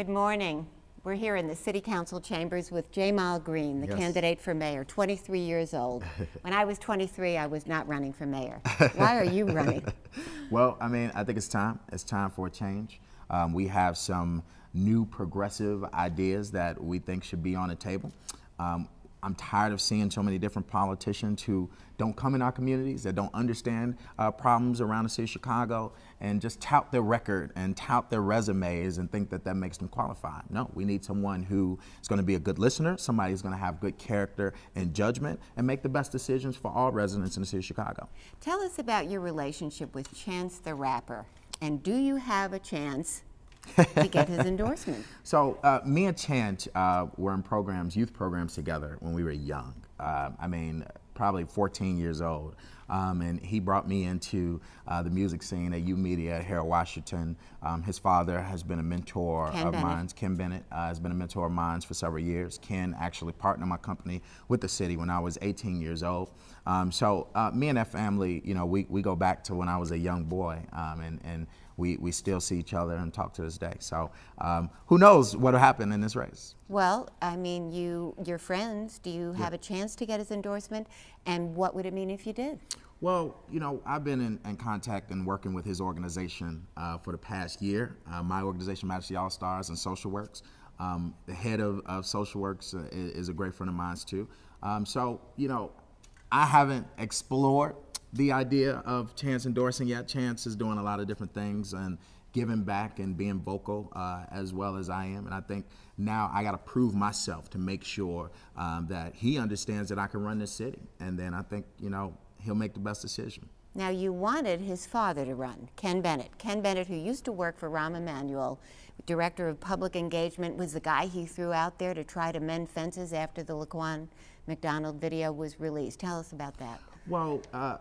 Good morning. We're here in the City Council chambers with Ja'Mal Green, the Yes. candidate for mayor, 23 years old. when I was 23, I was not running for mayor. Why are you running? Well, I mean, I think it's time. It's time for a change. Um, we have some new progressive ideas that we think should be on the table. Um, I'm tired of seeing so many different politicians who don't come in our communities, that don't understand uh, problems around the city of Chicago, and just tout their record and tout their resumes and think that that makes them qualified. No, we need someone who is going to be a good listener, somebody who's going to have good character and judgment, and make the best decisions for all residents in the city of Chicago. Tell us about your relationship with Chance the Rapper. And do you have a chance to get his endorsement? So uh, me and Chant uh, were in programs, youth programs together when we were young. Uh, I mean, probably 14 years old. Um, and he brought me into uh, the music scene at YOUmedia here in Washington. Um, his father has been a mentor Ken of Bennett. mine. Ken Bennett uh, has been a mentor of mine for several years. Ken actually partnered my company with the city when I was 18 years old. Um, so uh, me and that family, you know, we, we go back to when I was a young boy, um, and, and we, we still see each other and talk to this day. So um, who knows what will happen in this race? Well, I mean, you, your friends, do you have a chance to get his endorsement? And what would it mean if you did? Well, you know, I've been in, in contact and working with his organization uh, for the past year. Uh, my organization, Majesty All Stars and SocialWorks. Um, the head of, of SocialWorks uh, is, is a great friend of mine too. Um, so, you know, I haven't explored the idea of Chance endorsing yet. Chance is doing a lot of different things and giving back and being vocal uh, as well as I am. And I think now I got to prove myself to make sure um, that he understands that I can run this city. And then I think, you know, he'll make the best decision. Now, you wanted his father to run, Ken Bennett. Ken Bennett, who used to work for Rahm Emanuel, director of public engagement, was the guy he threw out there to try to mend fences after the Laquan McDonald video was released. Tell us about that. Well, uh,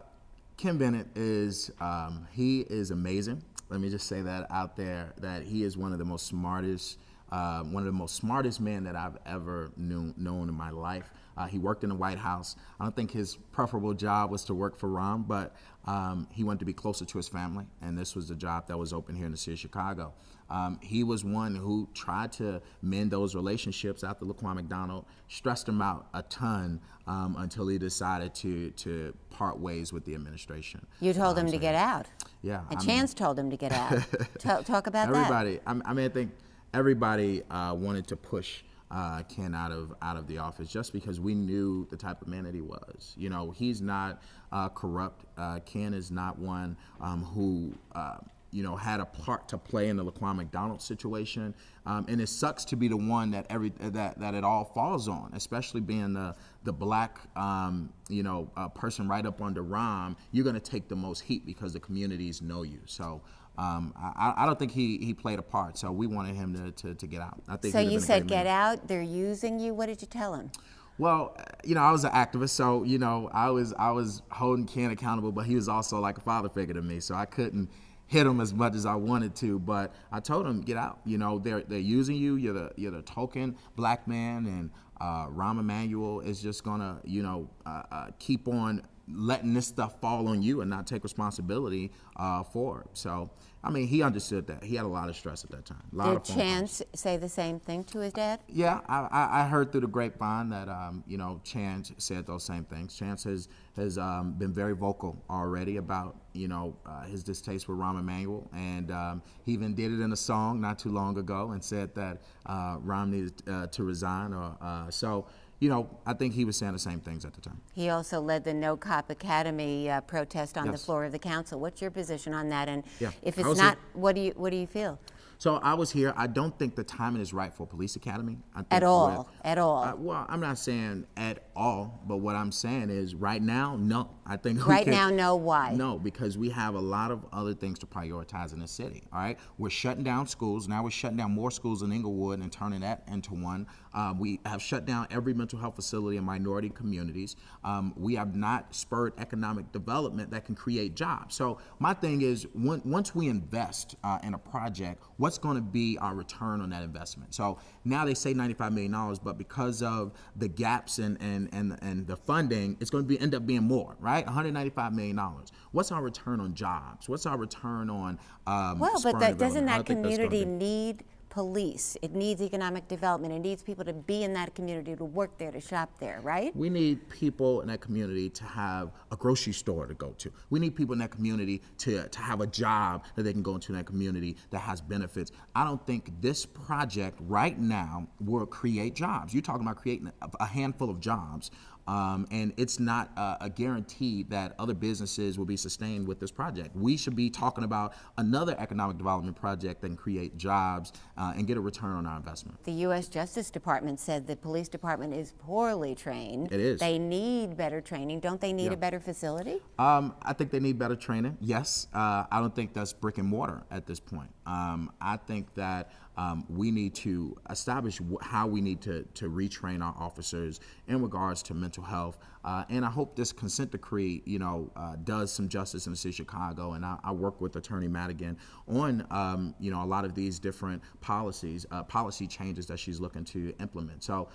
Ken Bennett is um, he is amazing. Let me just say that out there that he is one of the most smartest, uh, one of the most smartest men that I've ever knew, known in my life. Uh, he worked in the White House. I don't think his preferable job was to work for Rahm, but um, he wanted to be closer to his family, and this was the job that was open here in the city of Chicago. Um, he was one who tried to mend those relationships after Laquan McDonald, stressed him out a ton um, until he decided to to part ways with the administration. You told him Um, to get out. Yeah, And I mean- Chance told him to get out. Tell- talk about that. everybody. I, I mean, I think everybody uh, wanted to push uh, Ken out of out of the office just because we knew the type of man that he was. You know, he's not uh, corrupt. Uh, Ken is not one um, who. Uh, you know, had a part to play in the Laquan McDonald situation, um, and it sucks to be the one that every that that it all falls on, especially being the the black, um, you know, uh, person right up under Rahm. You're going to take the most heat because the communities know you. So um, I, I don't think he, he played a part, so we wanted him to, to, to get out. I think So you said get man. out, they're using you. What did you tell him? Well, you know, I was an activist, so you know, I was I was holding Ken accountable, but he was also like a father figure to me, so I couldn't hit him as much as I wanted to. But I told him, get out. You know, they're they're using you. You're the you're the token black man, and uh, Rahm Emanuel is just gonna you know uh, uh, keep on letting this stuff fall on you and not take responsibility uh, for it. So. I mean, he understood that. He had a lot of stress at that time. A lot Did of phone calls. Chance say the same thing to his dad? Yeah, I, I, I heard through the grapevine that um, you know Chance said those same things. Chance has has um, been very vocal already about you know uh, his distaste for Rahm Emanuel, and um, he even did it in a song not too long ago and said that uh, Rahm needed uh, to resign. Or uh, so you know I think he was saying the same things at the time. He also led the No Cop Academy uh, protest on the floor of the council. What's your position on that? And Yeah, if it's not, here. what do you what do you feel? So I was here. I don't think the timing is right for police academy. I think At all, with- at all. Uh, well, I'm not saying at all, but what I'm saying is right now, no. I think Right can- now, no. Why? No, because we have a lot of other things to prioritize in the city. All right, we're shutting down schools. Now we're shutting down more schools in Englewood and turning that into one. Um, we have shut down every mental health facility in minority communities. Um, we have not spurred economic development that can create jobs. So my thing is, when, once we invest uh, in a project, what's going to be our return on that investment? So now they say $95 million, but because of the gaps and and and, and the funding, it's going to be end up being more, right? 195 million dollars. What's our return on jobs? What's our return on? Um, Well, but that, doesn't that think that's gonna community need police. It needs economic development. It needs people to be in that community, to work there, to shop there, right? We need people in that community to have a grocery store to go to. We need people in that community to, to have a job that they can go into in that community that has benefits. I don't think this project right now will create jobs. You're talking about creating a handful of jobs. Um, and it's not uh, a guarantee that other businesses will be sustained with this project. We should be talking about another economic development project that can create jobs uh, and get a return on our investment. The U.S. Justice Department said the police department is poorly trained. It is. They need better training. Don't they need Yeah. a better facility? Um, I think they need better training. Yes, uh, I don't think that's brick and mortar at this point. Um, I think that um, we need to establish how we need to, to retrain our officers in regards to mental health. Uh, and I hope this consent decree, you know, uh, does some justice in the city of Chicago. And I, I work with Attorney Madigan on, um, you know, a lot of these different policies, uh, policy changes that she's looking to implement. So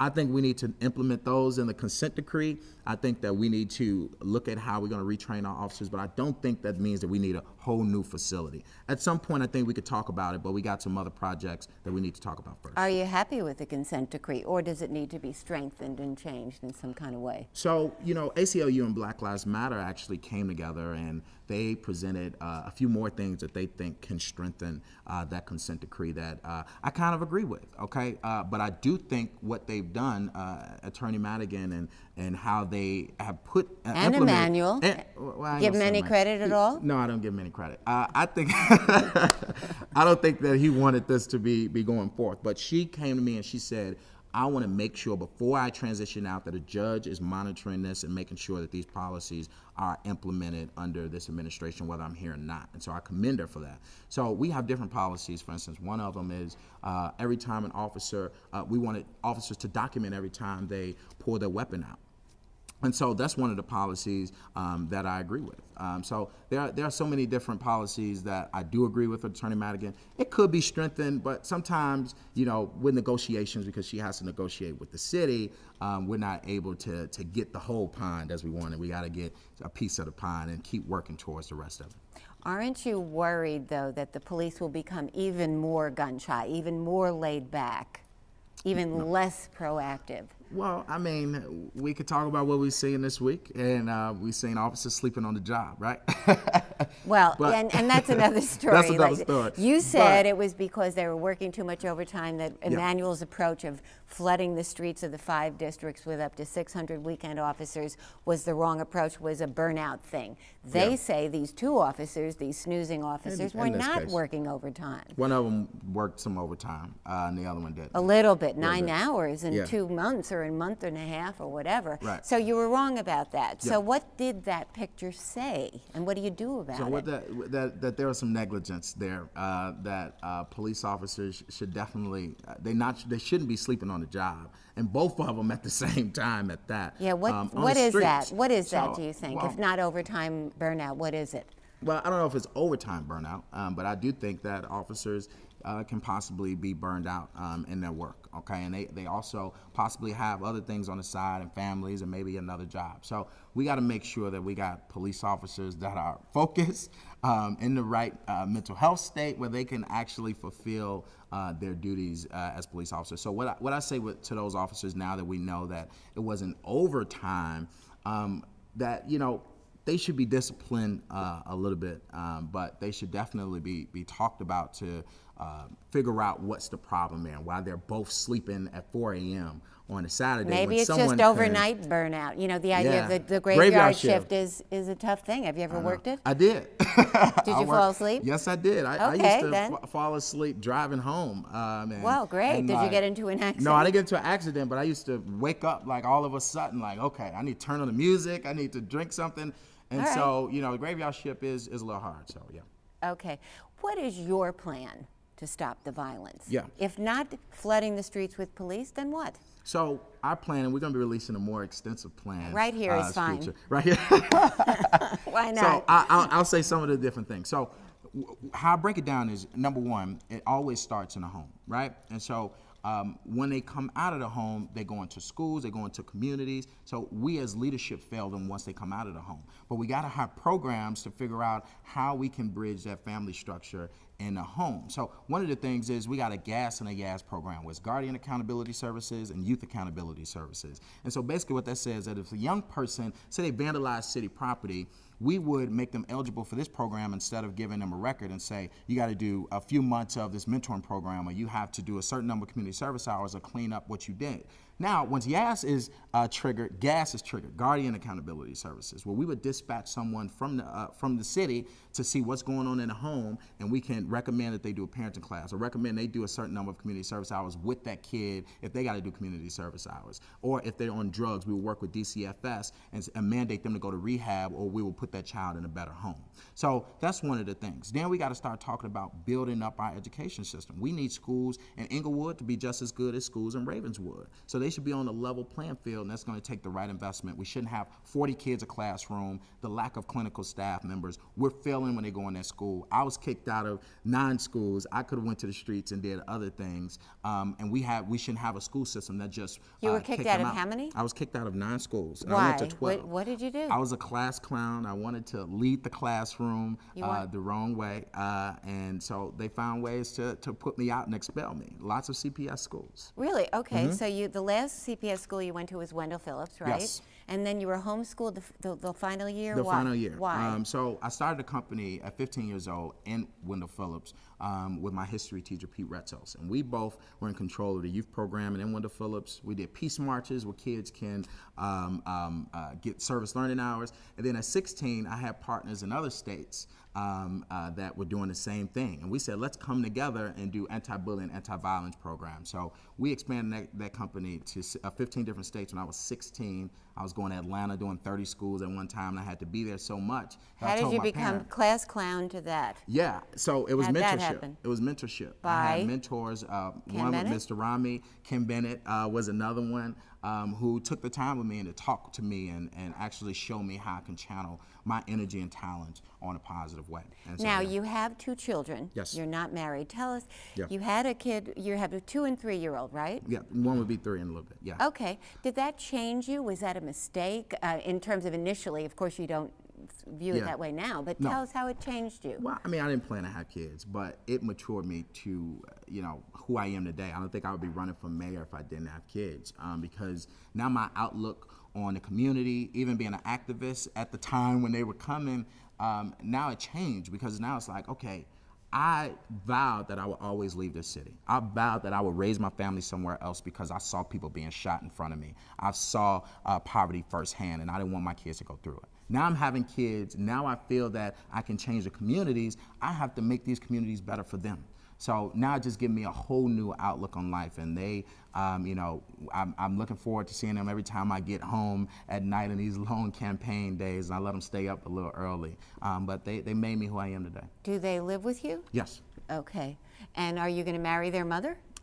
I think we need to implement those in the consent decree. I think that we need to look at how we're going to retrain our officers, but I don't think that means that we need a whole new facility. At some point, I think we could talk about it, but we got some other projects that we need to talk about first. Are you happy with the consent decree, or does it need to be strengthened and changed in some kind of way? So, you know, ACLU and Black Lives Matter actually came together and they presented uh, a few more things that they think can strengthen uh, that consent decree that uh, I kind of agree with, okay? Uh, but I do think what they've done, uh, Attorney Madigan and, and how they have put uh, And Emanuel. Well, Give gonna him any credit at all? No, I don't give him any Uh, I think I don't think that he wanted this to be be going forth. But she came to me and she said, "I want to make sure before I transition out that a judge is monitoring this and making sure that these policies are implemented under this administration, whether I'm here or not." And so I commend her for that. So we have different policies. For instance, one of them is uh, every time an officer, uh, we wanted officers to document every time they pull their weapon out. And so that's one of the policies um, that I agree with. Um, so there are, there are so many different policies that I do agree with Attorney Madigan. It could be strengthened, but sometimes, you know, with negotiations, because she has to negotiate with the city, um, we're not able to, to get the whole pond as we wanted. We got to get a piece of the pond and keep working towards the rest of it. Aren't you worried, though, that the police will become even more gun shy, even more laid back, even less proactive? Well, I mean, we could talk about what we've seen this week, and uh, we've seen officers sleeping on the job, right? Well, But- and, and that's another story. That's another Like, story. You said But- it was because they were working too much overtime, that Emanuel's approach of flooding the streets of the five districts with up to 600 weekend officers was the wrong approach, was a burnout thing. They Yeah. say these two officers, these snoozing officers, in were not case. working overtime. one of them worked some overtime, uh, and the other one did. A little bit, nine hours in Yeah. two months or a month and a half or whatever. Right. So you were wrong about that. So what did that picture say, and what do you do about So it? with that, that, that there was some negligence there. Uh, that uh, police officers should definitely uh, they not they shouldn't be sleeping on the job, and both of them at the same time at that. Yeah, what, um, what is that? What is So, that, do you think? well, if not overtime burnout, what is it? Well, I don't know if it's overtime burnout, um, but I do think that officers uh, can possibly be burned out um, in their work. Okay, and they, they also possibly have other things on the side and families and maybe another job. So we got to make sure that we got police officers that are focused um, in the right uh, mental health state where they can actually fulfill uh, their duties uh, as police officers. So what I, what I say with, to those officers now that we know that it wasn't overtime, um, that you know they should be disciplined uh, a little bit, um, but they should definitely be, be talked about to uh, figure out what's the problem and why they're both sleeping at 4 a.m. on a Saturday. Maybe it's just can- overnight burnout. You know, the idea of the, the Graveyard graveyard, shift. shift is, is a tough thing. Have you ever worked it? I did. Did I you fall asleep? Yes, I did. I, I used to then. fa- fall asleep driving home. Um, and, Wow, great. and, Did you get into an accident? No, I didn't get into an accident, but I used to wake up like all of a sudden, like, okay, I need to turn on the music. I need to drink something. And right. so, you know, the graveyard shift is, is a little hard. So, yeah. Okay. What is your plan to stop the violence? Yeah. If not flooding the streets with police, then what? So our plan, and we're going to be releasing a more extensive plan. Right here uh, is fine. future- Right here. Why so not? I, I'll, I'll say some of the different things. So w- how I break it down is number one, it always starts in a home. right? And so um, when they come out of the home, they go into schools, they go into communities. So we as leadership fail them once they come out of the home. But we got to have programs to figure out how we can bridge that family structure in the home. So one of the things is we got a gas and a YAS program with guardian accountability services and youth accountability services. And so basically what that says is that if a young person, say they vandalize city property, we would make them eligible for this program instead of giving them a record and say you got to do a few months of this mentoring program or you have to do a certain number of community service hours or clean up what you did. Now, once YAS is uh, triggered, GAS is triggered, Guardian Accountability Services, where we would dispatch someone from the uh, from the city to see what's going on in a home, and we can recommend that they do a parenting class or recommend they do a certain number of community service hours with that kid if they got to do community service hours, or if they're on drugs, we will work with DCFS and, and mandate them to go to rehab, or we will put that child in a better home. So that's one of the things. Then we got to start talking about building up our education system. We need schools in Englewood to be just as good as schools in Ravenswood. So they should be on a level playing field, and that's going to take the right investment. We shouldn't have 40 kids a classroom, the lack of clinical staff members. We're failing when they go in that school. I was kicked out of nine schools. I could have went to the streets and did other things. Um, and we have we shouldn't have a school system that just You were uh, kicked kick out of how many? I was kicked out of nine schools. and I Why? went to 12. What, what did you do? I was a class clown. I wanted to lead the classroom uh, the wrong way, uh, and so they found ways to, to put me out and expel me. Lots of CPS schools. Really? Okay. So you, the last CPS school you went to was Wendell Phillips, right? Yes. And then you were homeschooled the, the, the final year. The Why? final year. Why? Um, so I started a company at 15 years old in Wendell Phillips um, with my history teacher Pete Retzels, and we both were in control of the youth program. And in Wendell Phillips, we did peace marches where kids can um, um, uh, get service learning hours. And then at 16, I had partners in other states um, uh, that were doing the same thing. And we said, let's come together and do anti-bullying, anti-violence programs. So we expanded that, that company to uh, 15 different states when I was 16. I was going to Atlanta doing 30 schools at one time, and I had to be there so much. How did you become parent- class clown to that? yeah, so it was How'd mentorship. It was mentorship. I had mentors. Uh, one Bennett? with Mr. Rami, Ken Bennett uh, was another one um, who took the time with me and to talk to me and, and actually show me how I can channel my energy and talent on a positive way. And so, Now yeah. you have two children. Yes. You're not married. Tell us. Yeah. You had a kid. You have a two and three year old, right? Yeah, one would be three in a little bit. Yeah. Okay. Did that change you? Was that a mistake uh, in terms of initially? Of course, you don't view it that way now. But No. tell us how it changed you. Well, I mean, I didn't plan to have kids, but it matured me to, you know, who I am today. I don't think I would be running for mayor if I didn't have kids, um, because now my outlook on the community, even being an activist at the time when they were coming, um, now it changed because now it's like, okay, I vowed that I would always leave this city. I vowed that I would raise my family somewhere else because I saw people being shot in front of me. I saw uh, poverty firsthand, and I didn't want my kids to go through it. Now I'm having kids. Now I feel that I can change the communities. I have to make these communities better for them. So now it just gives me a whole new outlook on life, and they, um, you know, I'm, I'm looking forward to seeing them every time I get home at night in these long campaign days. And I let them stay up a little early, um, but they, they made me who I am today. Do they live with you? Yes. Okay. And are you going to marry their mother?